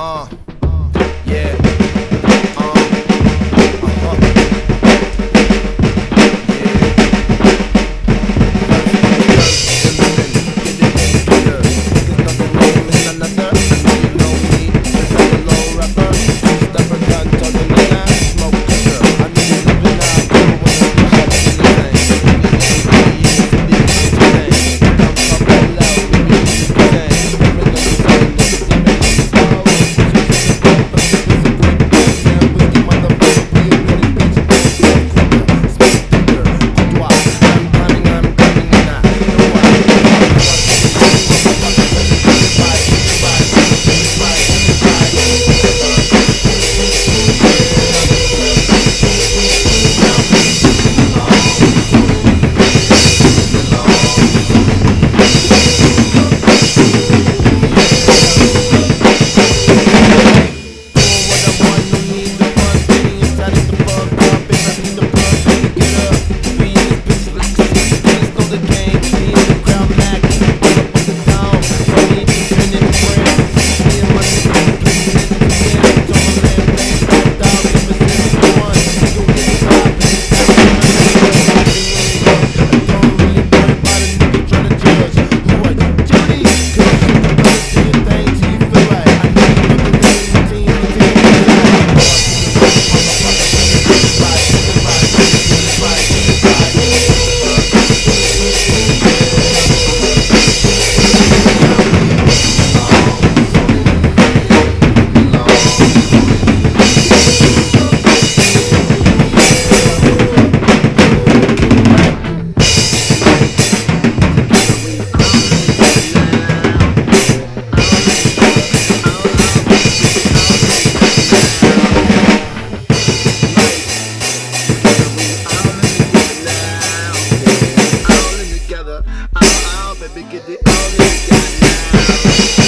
Uh. Let me get the all you now.